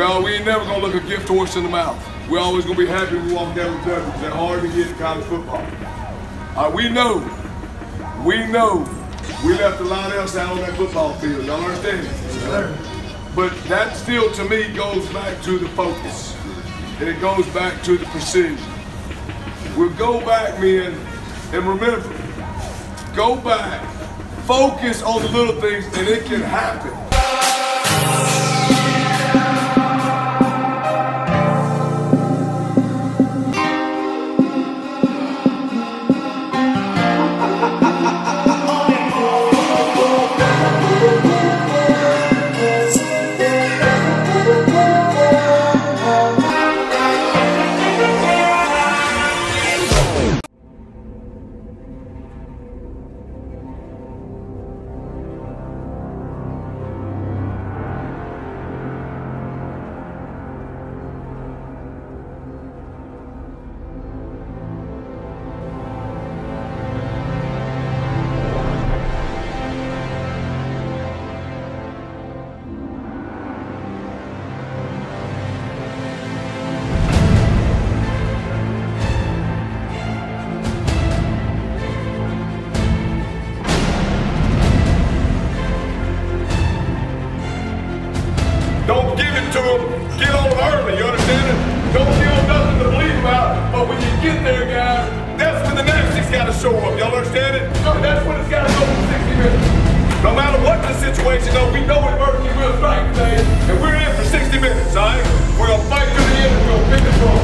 Well, we ain't never gonna look a gift horse in the mouth. We're always gonna be happy when we walk down the because they're hard to get in college football. Uh, we know, we know, we left a lot else out on that football field. Y'all understand? Yes, But that still, to me, goes back to the focus, and it goes back to the precision. We'll go back, men, and remember, go back, focus on the little things, and it can happen. What the situation, though, we know emergency will strike today, and we're in for 60 minutes, all right? We're going to fight to the end and we'll pick it from.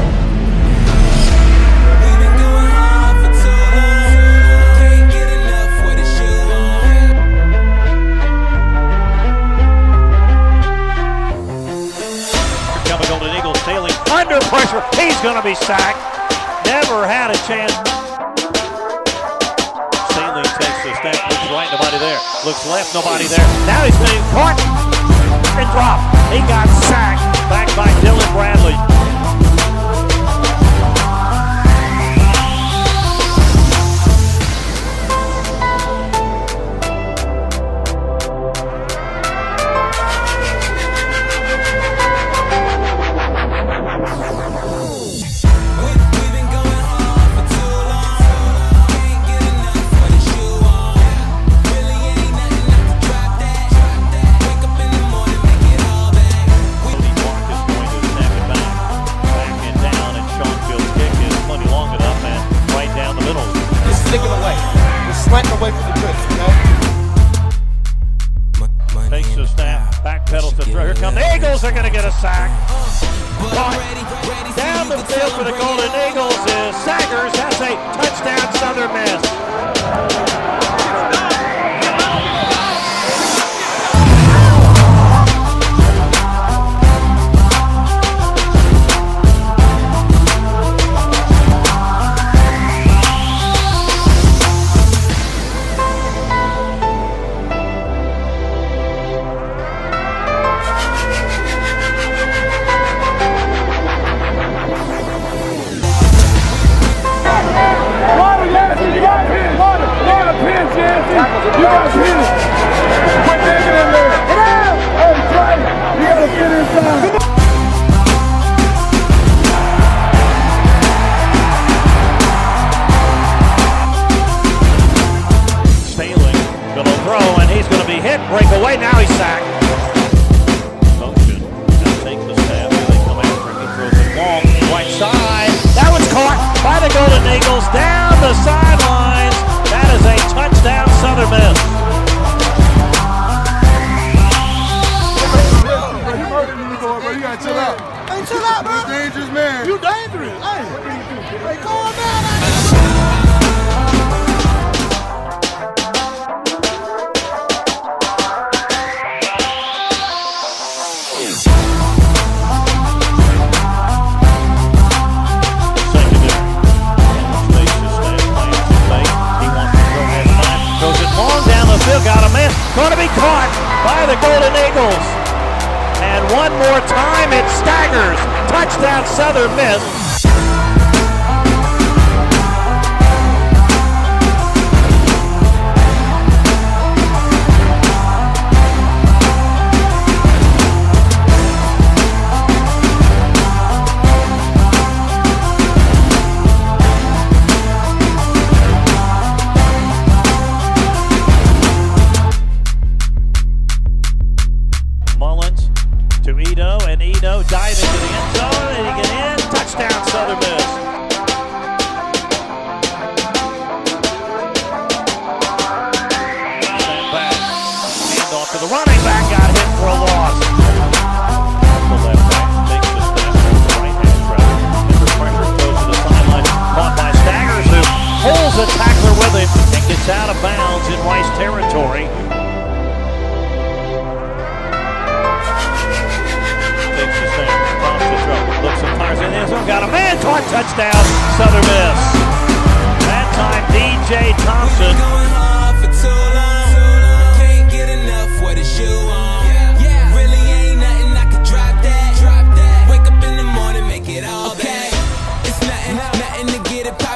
We've going hard for too long. Can't get enough with a shoe on. Coming Golden Eagles tailing under pressure. He's going to be sacked. Never had a chance. Step, looks right, nobody there. Looks left, nobody there. Now he's being caught and dropped. He got sacked back by Dylan Bradley. Away from the trips, okay? Takes the snap, back pedals to throw. Here come the Eagles. They're going to get a sack. Caught. You pin. Quit digging in there. Get out. Hey, you got to get inside. To throw, and he's going to be hit. Break away. Now Going to be caught by the Golden Eagles. And one more time, it staggers. Touchdown Southern Miss. Ito, and Ito diving to the end zone, and he get in. Touchdown, Southern Miss. To the running back, got hit for a loss. To Staggers, who pulls the tackler with him and gets out of bounds in Rice territory. Touchdown, Southern Miss. That time, DJ Thompson. Going hard for too long. Can't get enough with a shoe on. Really ain't nothing I could drop that. Wake up in the morning, make it all okay. It's nothing, nothing to get it poppin',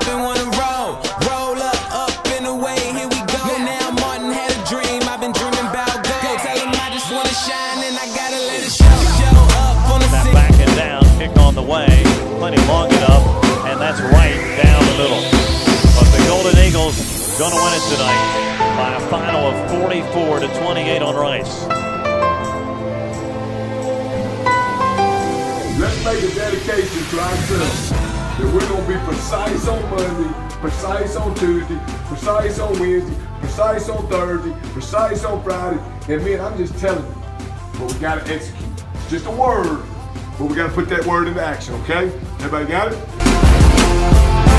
plenty long enough, and that's right down the middle. But the Golden Eagles going to win it tonight by a final of 44 to 28 on Rice. Let's make a dedication to ourselves that we're going to be precise on Monday, precise on Tuesday, precise on Wednesday, precise on Thursday, precise on Friday. And man, I'm just telling you, but we got to execute. Just a word, but we got to put that word into action, okay? Everybody got it?